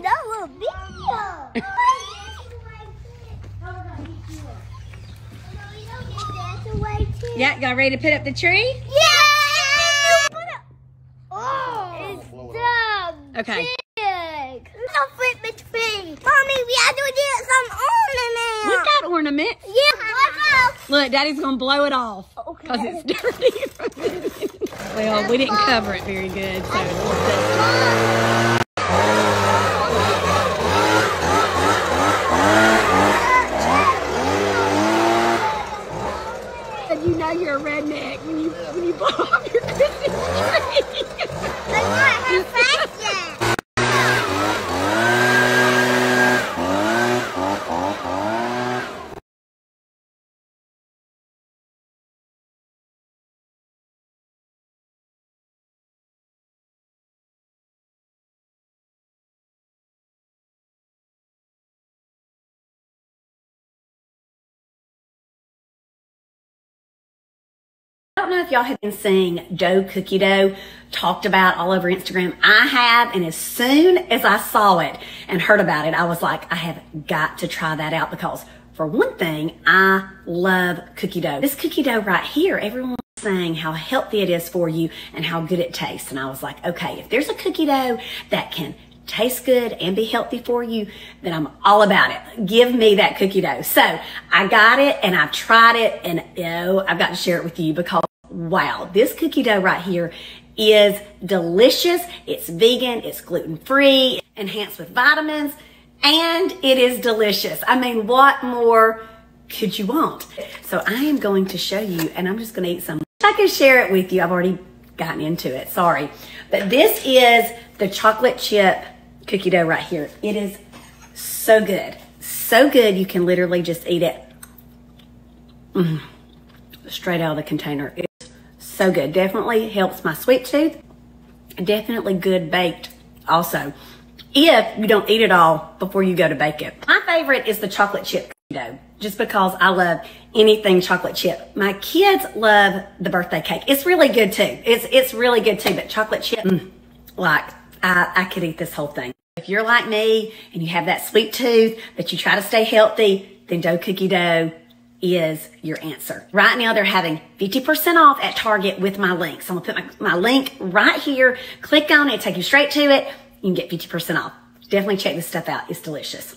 Ooh, that little video. Yeah, y'all ready to put up the tree? Yeah! Oh, it's so Okay. big. No flip the tree. Mommy, we have to get some ornament. Look that ornament. Yeah, Look, Daddy's gonna blow it off because it's dirty. well, we didn't cover it very good, so you're a redneck when you when you blow off your Christmas tree. I don't know if y'all have been seeing dough cookie dough talked about all over Instagram. I have, and as soon as I saw it and heard about it, I was like, I have got to try that out because for one thing, I love cookie dough. This cookie dough right here, everyone's saying how healthy it is for you and how good it tastes. And I was like, okay, if there's a cookie dough that can taste good and be healthy for you, then I'm all about it. Give me that cookie dough. So I got it and I've tried it and oh, I've got to share it with you because wow, this cookie dough right here is delicious. It's vegan, it's gluten free, enhanced with vitamins, and it is delicious. I mean, what more could you want? So I am going to show you and I'm just going to eat some. I can share it with you. I've already gotten into it. Sorry. But this is the chocolate chip cookie dough right here. It is so good. So good. You can literally just eat it mm, straight out of the container. It's so good. Definitely helps my sweet tooth. Definitely good baked also. If you don't eat it all before you go to bake it. My favorite is the chocolate chip cookie dough just because I love anything chocolate chip. My kids love the birthday cake. It's really good too. It's it's really good too, but chocolate chip, mm, like I, I could eat this whole thing. If you're like me and you have that sweet tooth, but you try to stay healthy, then dough cookie dough is your answer. Right now they're having 50% off at Target with my link. So I'm gonna put my, my link right here. Click on it, take you straight to it. You can get 50% off. Definitely check this stuff out. It's delicious.